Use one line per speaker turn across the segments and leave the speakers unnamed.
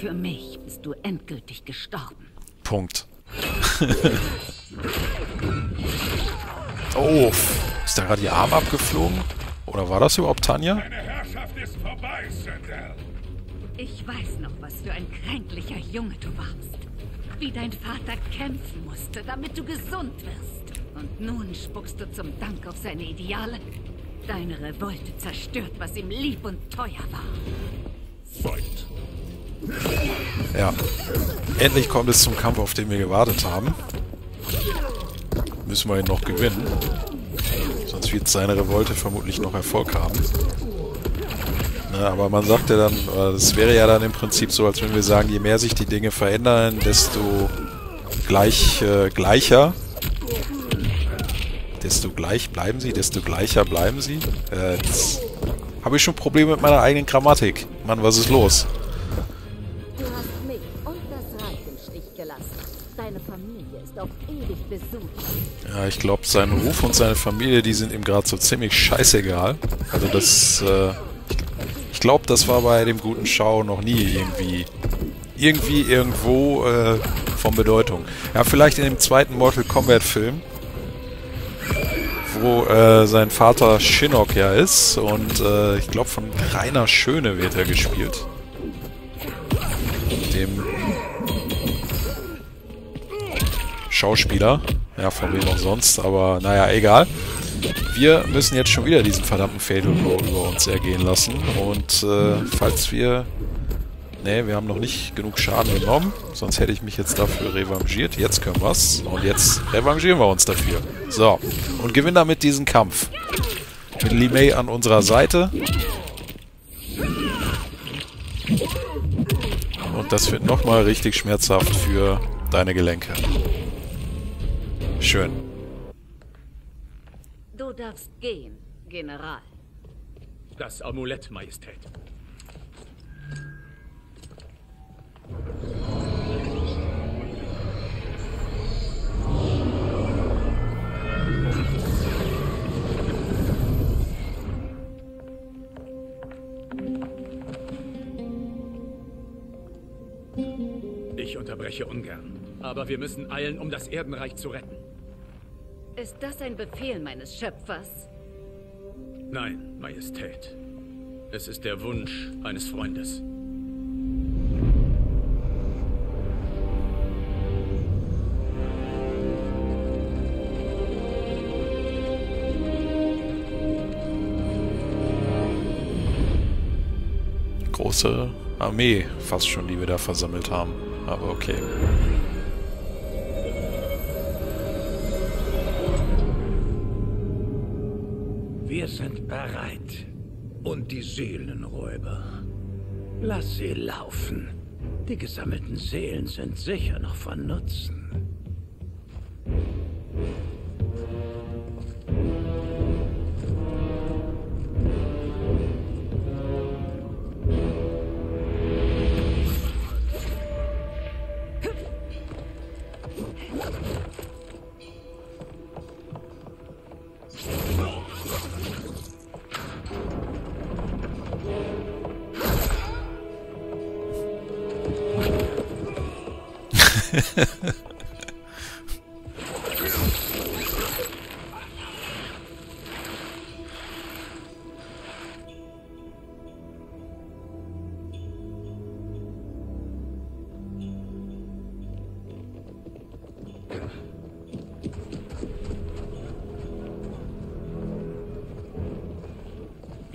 Für mich bist du endgültig gestorben.
Punkt. oh, ist da gerade die Arm abgeflogen? Oder war das überhaupt Tanja?
Deine Herrschaft ist vorbei, Sindel.
Ich weiß noch, was für ein kränklicher Junge du warst. Wie dein Vater kämpfen musste, damit du gesund wirst. Und nun spuckst du zum Dank auf seine Ideale. Deine Revolte zerstört, was ihm lieb und teuer war.
Feind.
Ja. Endlich kommt es zum Kampf, auf den wir gewartet haben. Müssen wir ihn noch gewinnen. Sonst wird seine Revolte vermutlich noch Erfolg haben. Ne, aber man sagt ja dann, es wäre ja dann im Prinzip so, als wenn wir sagen, je mehr sich die Dinge verändern, desto gleich, äh, gleicher desto gleich bleiben sie, desto gleicher bleiben sie. Äh, habe ich schon Probleme mit meiner eigenen Grammatik. Mann, was ist los? Ja, ich glaube, sein Ruf und seine Familie, die sind ihm gerade so ziemlich scheißegal. Also das, äh, ich glaube, das war bei dem guten Schau noch nie irgendwie, irgendwie irgendwo äh, von Bedeutung. Ja, vielleicht in dem zweiten Mortal Kombat Film, wo äh, sein Vater Shinnok ja ist und äh, ich glaube von Rainer Schöne wird er gespielt. Dem Schauspieler. Ja, von wem auch sonst, aber naja, egal. Wir müssen jetzt schon wieder diesen verdammten Fatal Blow über uns ergehen lassen und äh, falls wir Ne, wir haben noch nicht genug Schaden genommen. Sonst hätte ich mich jetzt dafür revanchiert. Jetzt können wir's. Und jetzt revanchieren wir uns dafür. So. Und gewinnen damit diesen Kampf. Mit Li Mei an unserer Seite. Und das wird nochmal richtig schmerzhaft für deine Gelenke. Schön.
Du darfst gehen, General.
Das Amulett, Majestät. Ich unterbreche ungern. Aber wir müssen eilen, um das Erdenreich zu retten.
Ist das ein Befehl meines Schöpfers?
Nein, Majestät. Es ist der Wunsch eines Freundes.
Große Armee fast schon, die wir da versammelt haben. Aber okay.
Bereit. Und die Seelenräuber. Lass sie laufen. Die gesammelten Seelen sind sicher noch von Nutzen.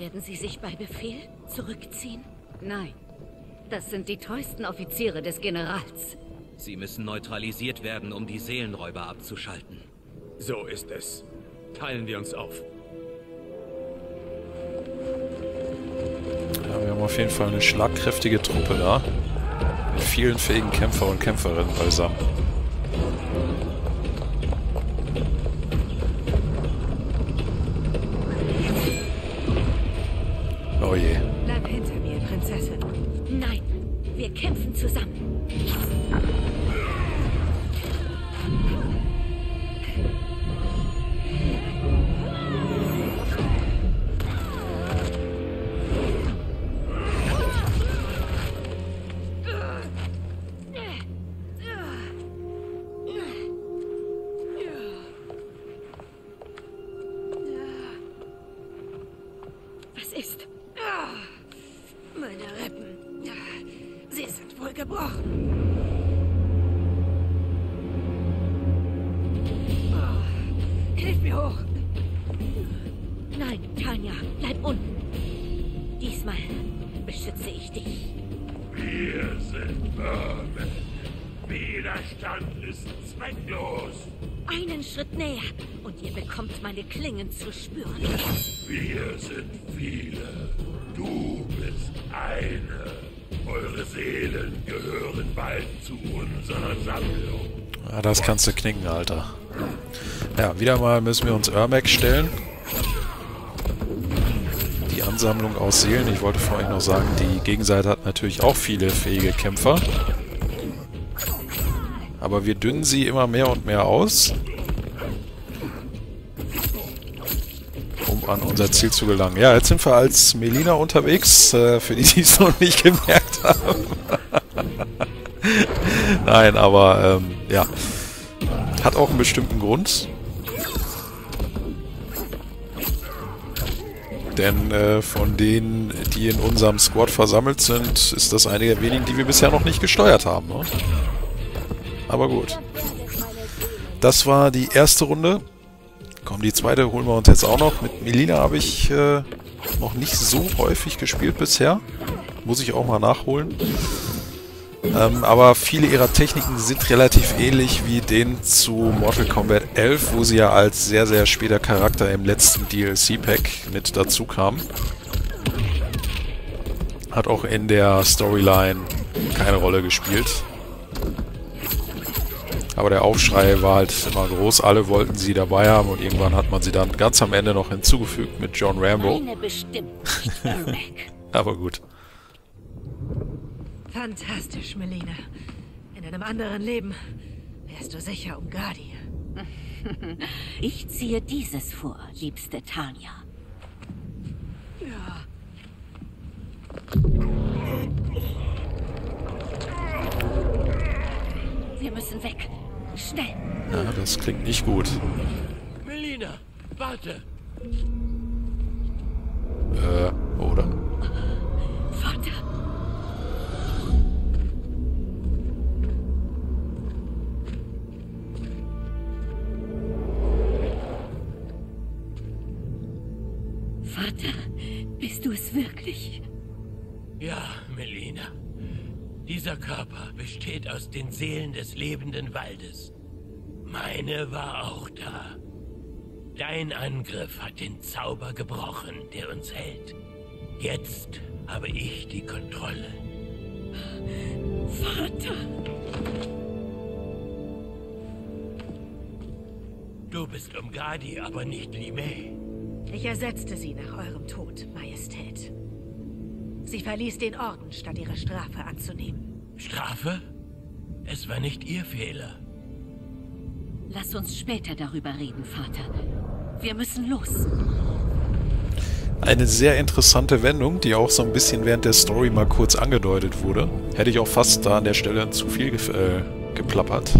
Werden Sie sich bei Befehl zurückziehen? Nein. Das sind die treuesten Offiziere des Generals.
Sie müssen neutralisiert werden, um die Seelenräuber abzuschalten.
So ist es. Teilen wir uns auf.
Ja, wir haben auf jeden Fall eine schlagkräftige Truppe da. Mit vielen fähigen Kämpfer und Kämpferinnen beisammen.
zusammen. Was ist? Meine Rippen
wohl gebrochen. Oh, hilf mir hoch.
Nein, Tanja, bleib unten. Diesmal beschütze ich dich.
Wir sind Würmer. Widerstand ist zwecklos.
Einen Schritt näher und ihr bekommt meine Klingen zu spüren.
Wir sind viele. Du bist eine. Eure Seelen gehören bald zu unserer Sammlung.
Ja, das kannst du knicken, Alter. Ja, wieder mal müssen wir uns Ermac stellen. Die Ansammlung aus Seelen. Ich wollte vorhin noch sagen, die Gegenseite hat natürlich auch viele fähige Kämpfer. Aber wir dünnen sie immer mehr und mehr aus. Um an unser Ziel zu gelangen. Ja, jetzt sind wir als Melina unterwegs. Äh, für die, die es noch nicht gemerkt. Nein, aber ähm, ja. Hat auch einen bestimmten Grund. Denn äh, von denen, die in unserem Squad versammelt sind, ist das eine der wenigen, die wir bisher noch nicht gesteuert haben. Ne? Aber gut. Das war die erste Runde. Komm, die zweite holen wir uns jetzt auch noch. Mit Melina habe ich äh, noch nicht so häufig gespielt bisher. Muss ich auch mal nachholen. Ähm, aber viele ihrer Techniken sind relativ ähnlich wie den zu Mortal Kombat 11, wo sie ja als sehr, sehr später Charakter im letzten DLC-Pack mit dazu kam. Hat auch in der Storyline keine Rolle gespielt. Aber der Aufschrei war halt immer groß. Alle wollten sie dabei haben und irgendwann hat man sie dann ganz am Ende noch hinzugefügt mit John Rambo. Aber gut.
Fantastisch, Melina. In einem anderen Leben wärst du sicher um Gadi.
Ich ziehe dieses vor, liebste Tanja.
Ja.
Wir müssen weg. Schnell.
Ja, das klingt nicht gut.
Melina, warte.
Äh, oder?
Es wirklich?
Ja, Melina. Dieser Körper besteht aus den Seelen des lebenden Waldes. Meine war auch da. Dein Angriff hat den Zauber gebrochen, der uns hält. Jetzt habe ich die Kontrolle.
Vater!
Du bist Umgadi, aber nicht Limei.
Ich ersetzte sie nach eurem Tod, Majestät. Sie verließ den Orden, statt ihre Strafe anzunehmen.
Strafe? Es war nicht ihr Fehler.
Lass uns später darüber reden, Vater. Wir müssen los.
Eine sehr interessante Wendung, die auch so ein bisschen während der Story mal kurz angedeutet wurde. Hätte ich auch fast da an der Stelle zu viel ge äh, geplappert.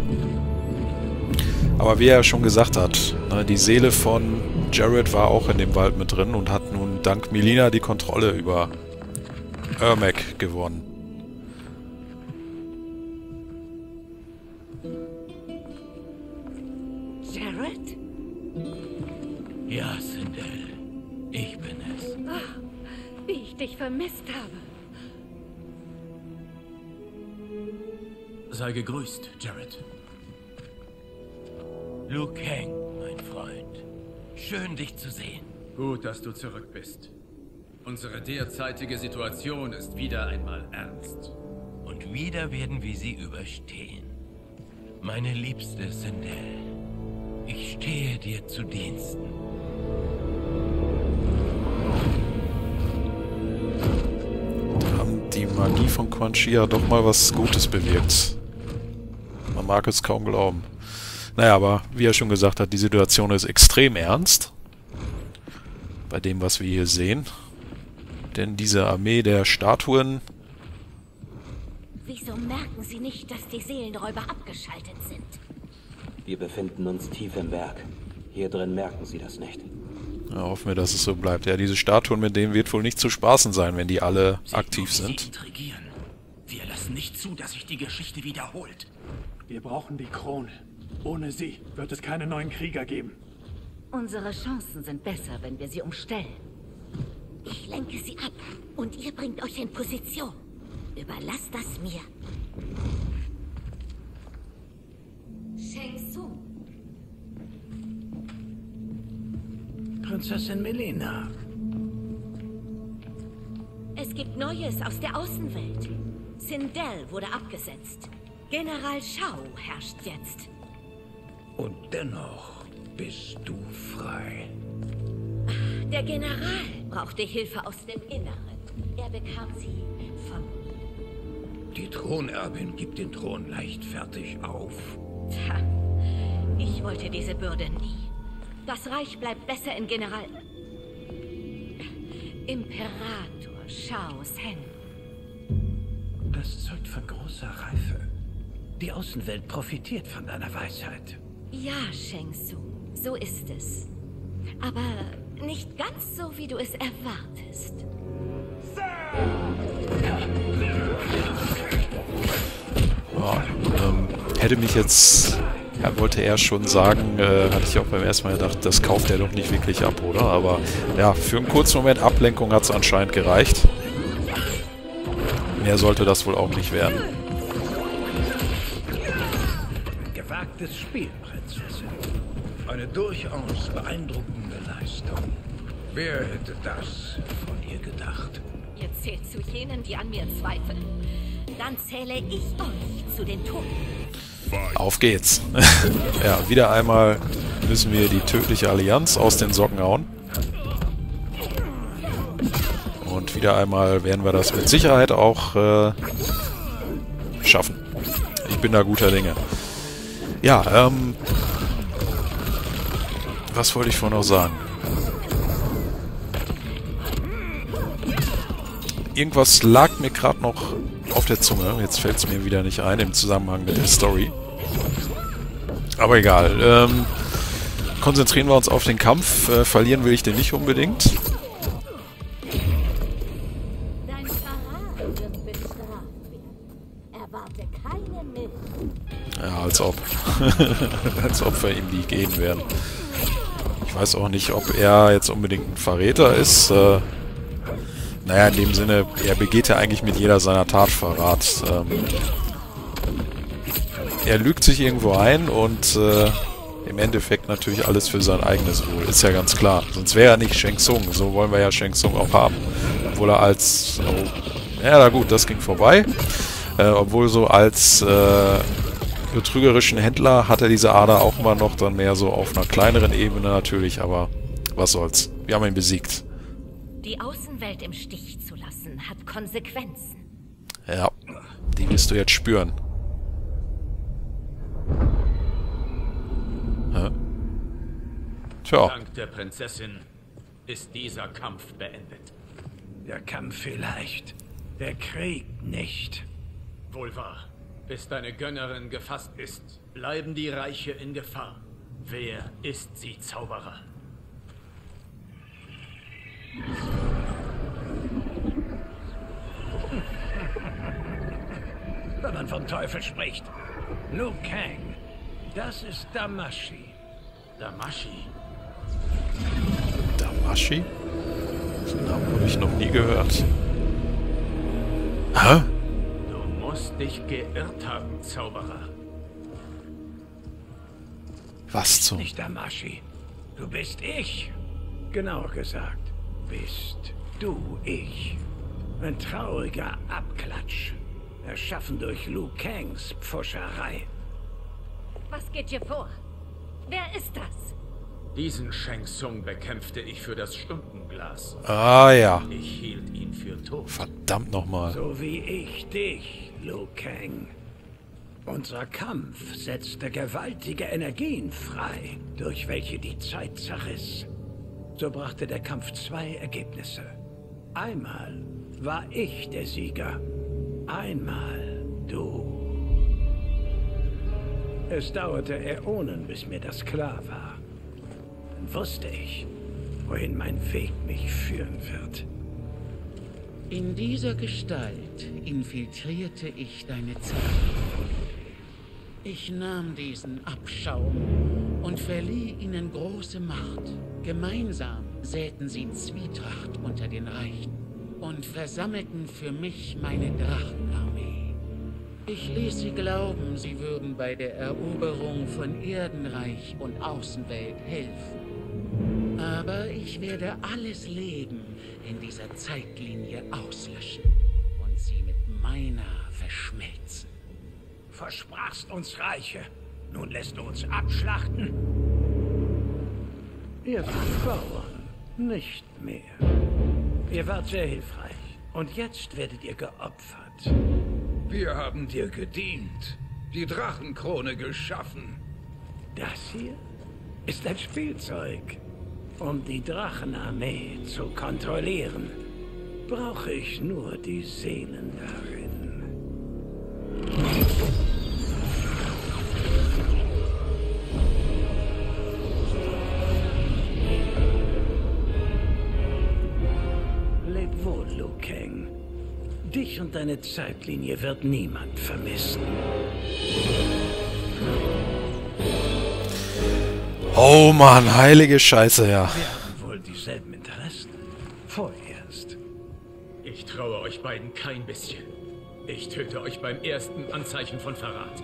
Aber wie er schon gesagt hat, ne, die Seele von Jared war auch in dem Wald mit drin und hat nun dank Melina die Kontrolle über Ermac gewonnen.
Jared?
Ja, Sindel. Ich bin es.
Wie ich dich vermisst habe.
Sei gegrüßt, Jared.
Mein Freund. Schön, dich zu sehen.
Gut, dass du zurück bist. Unsere derzeitige Situation ist wieder einmal ernst.
Und wieder werden wir sie überstehen. Meine liebste Sindel, ich stehe dir zu Diensten.
Haben die Magie von Quan Chi ja doch mal was Gutes bewirkt. Man mag es kaum glauben. Naja, aber wie er schon gesagt hat, die Situation ist extrem ernst. Bei dem, was wir hier sehen. Denn diese Armee der Statuen...
Wieso merken Sie nicht, dass die Seelenräuber abgeschaltet sind?
Wir befinden uns tief im Werk. Hier drin merken sie das nicht.
Ja, hoffen wir, dass es so bleibt. Ja, diese Statuen, mit denen wird wohl nicht zu spaßen sein, wenn die alle aktiv
Sie
sind.
intrigieren.
Wir lassen nicht zu, dass sich die Geschichte wiederholt.
Wir brauchen die Krone. Ohne sie wird es keine neuen Krieger geben.
Unsere Chancen sind besser, wenn wir sie umstellen.
Ich lenke sie ab und ihr bringt euch in Position. Überlasst das mir.
Sheng Tsung.
Prinzessin Melina.
Es gibt Neues aus der Außenwelt. Sindel wurde abgesetzt. General Shao herrscht jetzt.
Und dennoch bist du frei.
Der General brauchte Hilfe aus dem Inneren. Er bekam sie von...
Die Thronerbin gibt den Thron leichtfertig auf.
Tja, ich wollte diese Bürde nie. Das Reich bleibt besser in General... Imperator Shaos Händen.
Das zeugt von großer Reife. Die Außenwelt profitiert von deiner Weisheit.
Ja, Sheng Tsung, so ist es. Aber nicht ganz so, wie du es erwartest.
Ja, ähm, hätte mich jetzt, ja, wollte er schon sagen, äh, hatte ich auch beim ersten Mal gedacht, das kauft er doch nicht wirklich ab, oder? Aber ja, für einen kurzen Moment Ablenkung hat es anscheinend gereicht. Mehr sollte das wohl auch nicht werden.
Gewagtes Spiel. Eine durchaus beeindruckende Leistung. Wer hätte das von ihr gedacht?
Ihr zählt zu jenen, die an mir zweifeln. Dann zähle ich euch zu den Toten.
Auf geht's. ja, wieder einmal müssen wir die tödliche Allianz aus den Socken hauen. Und wieder einmal werden wir das mit Sicherheit auch äh, schaffen. Ich bin da guter Dinge. Ja, ähm... Was wollte ich vorhin noch sagen? Irgendwas lag mir gerade noch auf der Zunge. Jetzt fällt es mir wieder nicht ein im Zusammenhang mit der Story. Aber egal. Ähm, konzentrieren wir uns auf den Kampf. Äh, verlieren will ich den nicht unbedingt. Ja, als ob. als ob wir ihm die gehen werden. Weiß auch nicht, ob er jetzt unbedingt ein Verräter ist. Äh, naja, in dem Sinne, er begeht ja eigentlich mit jeder seiner Tat Verrat. Ähm, er lügt sich irgendwo ein und äh, im Endeffekt natürlich alles für sein eigenes Wohl. Ist ja ganz klar. Sonst wäre er nicht Sheng Tsung. So wollen wir ja Sheng Tsung auch haben. Obwohl er als... Oh, ja, na gut, das ging vorbei. Äh, obwohl so als äh, betrügerischen Händler hat er diese Ader auch immer noch dann mehr so auf einer kleineren Ebene natürlich, aber was soll's. Wir haben ihn besiegt.
Die Außenwelt im Stich zu lassen, hat Konsequenzen.
Ja, die wirst du jetzt spüren. Hä? Tja.
Dank der Prinzessin ist dieser Kampf beendet.
Der Kampf vielleicht. Der Krieg nicht.
Wohl wahr. Bis deine Gönnerin gefasst ist, bleiben die Reiche in Gefahr. Wer ist sie, Zauberer?
Wenn man vom Teufel spricht. Liu Kang. Das ist Damashi.
Damashi?
Damashi? Den Namen habe ich noch nie gehört. Hä?
Dich geirrt haben, Zauberer.
Was zum...
Nicht Damashi. Du bist ich. Genauer gesagt, bist du ich. Ein trauriger Abklatsch. Erschaffen durch Liu Kangs Pfuscherei.
Was geht hier vor? Wer ist das?
Diesen Sheng Tsung bekämpfte ich für das Stundenglas.
Ah ja.
Ich hielt ihn für tot.
Verdammt nochmal.
So wie ich dich, Liu Kang. Unser Kampf setzte gewaltige Energien frei, durch welche die Zeit zerriss. So brachte der Kampf zwei Ergebnisse. Einmal war ich der Sieger, einmal du. Es dauerte Äonen, bis mir das klar war. Wusste ich, wohin mein Weg mich führen wird.
In dieser Gestalt infiltrierte ich deine Zeit. Ich nahm diesen Abschaum und verlieh ihnen große Macht. Gemeinsam säten sie Zwietracht unter den Reichen und versammelten für mich meine Drachenarmee. Ich ließ sie glauben, sie würden bei der Eroberung von Erdenreich und Außenwelt helfen. Aber ich werde alles Leben in dieser Zeitlinie auslöschen und sie mit meiner verschmelzen.
Versprachst uns Reiche. Nun lässt du uns abschlachten.
Ihr Vertrauen nicht mehr. Ihr wart sehr hilfreich. Und jetzt werdet ihr geopfert.
Wir haben dir gedient. Die Drachenkrone geschaffen.
Das hier ist ein Spielzeug. Um die Drachenarmee zu kontrollieren, brauche ich nur die Seelen darin. Deine Zeitlinie wird niemand vermissen.
Oh Mann, heilige Scheiße, ja.
Wir haben wohl dieselben Interessen. Vorerst.
Ich traue euch beiden kein bisschen. Ich töte euch beim ersten Anzeichen von Verrat.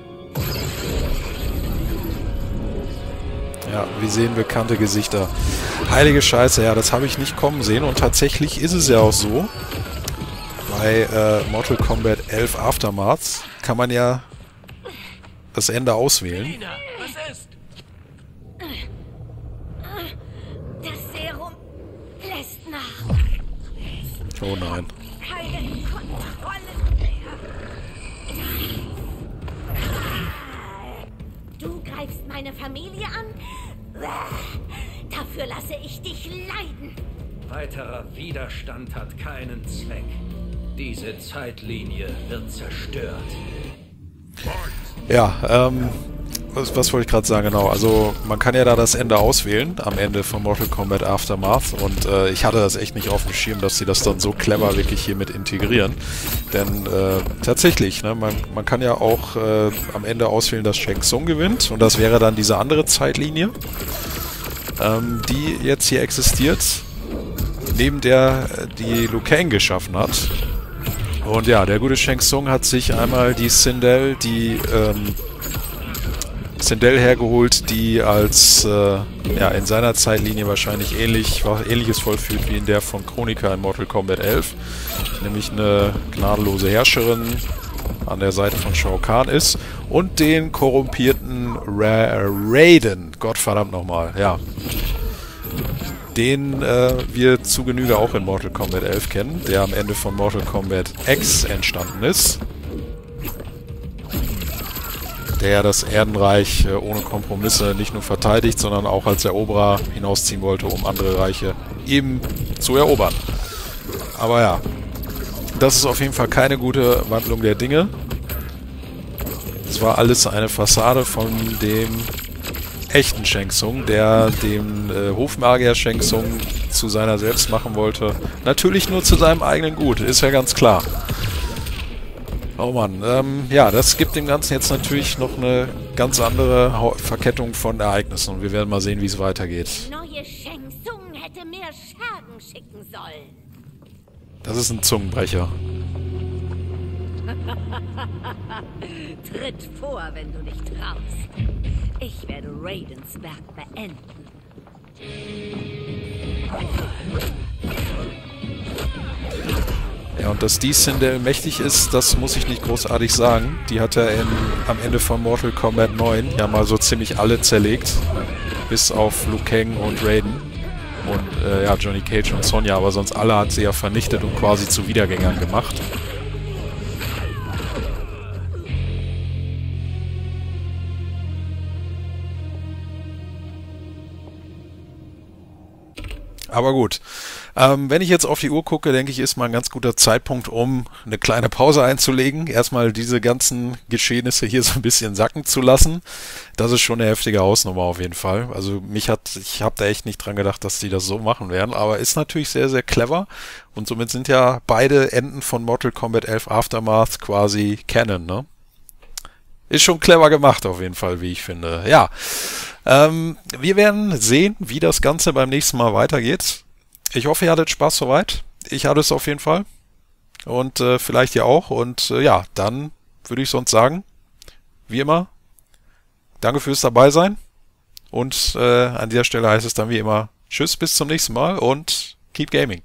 Ja, wir sehen bekannte Gesichter. Heilige Scheiße, ja, das habe ich nicht kommen sehen und tatsächlich ist es ja auch so. Bei äh, Mortal Kombat 11 Aftermath kann man ja das Ende auswählen.
Melina, was ist?
Das Serum lässt nach.
Oh nein.
Du greifst meine Familie an? Dafür lasse ich dich leiden.
Weiterer Widerstand hat keinen Zweck. Diese Zeitlinie wird zerstört.
Ja, ähm, was, was wollte ich gerade sagen, genau. Also man kann ja da das Ende auswählen, am Ende von Mortal Kombat Aftermath. Und äh, ich hatte das echt nicht auf dem Schirm, dass sie das dann so clever wirklich hier mit integrieren. Denn äh, tatsächlich, ne, man, man kann ja auch äh, am Ende auswählen, dass Shang Tsung gewinnt. Und das wäre dann diese andere Zeitlinie, ähm, die jetzt hier existiert, neben der äh, die Liu Kang geschaffen hat. Und ja, der gute Shang Tsung hat sich einmal die Sindel, die ähm, Sindel hergeholt, die als äh, ja, in seiner Zeitlinie wahrscheinlich ähnlich, ähnliches vollführt wie in der von Chronica in Mortal Kombat 11. Nämlich eine gnadenlose Herrscherin an der Seite von Shao Kahn ist. Und den korrumpierten Ra Raiden. Gottverdammt nochmal, ja. Den äh, wir zu Genüge auch in Mortal Kombat 11 kennen, der am Ende von Mortal Kombat X entstanden ist der das Erdenreich äh, ohne Kompromisse nicht nur verteidigt, sondern auch als Eroberer hinausziehen wollte, um andere Reiche eben zu erobern. Aber ja, das ist auf jeden Fall keine gute Wandlung der Dinge. Es war alles eine Fassade von dem echten Shang Tsung, der den äh, Hofmagier Shang Tsung zu seiner selbst machen wollte. Natürlich nur zu seinem eigenen Gut, ist ja ganz klar. Oh Mann, ähm, ja, das gibt dem Ganzen jetzt natürlich noch eine ganz andere Hau Verkettung von Ereignissen und wir werden mal sehen, wie es weitergeht.
Neue Shang Tsung hätte mehr Schergen schicken sollen.
Das ist ein Zungenbrecher.
Tritt vor, wenn du nicht traust. Ich werde Raidens Werk beenden.
Ja, und dass die Sindel mächtig ist, das muss ich nicht großartig sagen. Die hat er in, am Ende von Mortal Kombat 9 ja mal so ziemlich alle zerlegt. Bis auf Liu Kang und Raiden. Und äh, ja, Johnny Cage und Sonja, aber sonst alle hat sie ja vernichtet und quasi zu Wiedergängern gemacht. Aber gut. Ähm, wenn ich jetzt auf die Uhr gucke, denke ich, ist mal ein ganz guter Zeitpunkt, um eine kleine Pause einzulegen. Erstmal diese ganzen Geschehnisse hier so ein bisschen sacken zu lassen. Das ist schon eine heftige Hausnummer auf jeden Fall. Also mich hat, ich habe da echt nicht dran gedacht, dass die das so machen werden. Aber ist natürlich sehr, sehr clever. Und somit sind ja beide Enden von Mortal Kombat 11 Aftermath quasi Canon, ne? Ist schon clever gemacht auf jeden Fall, wie ich finde. Ja. Ähm, wir werden sehen, wie das Ganze beim nächsten Mal weitergeht. Ich hoffe, ihr hattet Spaß soweit. Ich hatte es auf jeden Fall. Und äh, vielleicht ihr auch. Und äh, ja, dann würde ich sonst sagen, wie immer, danke fürs dabei sein. Und äh, an dieser Stelle heißt es dann wie immer, tschüss, bis zum nächsten Mal und keep gaming.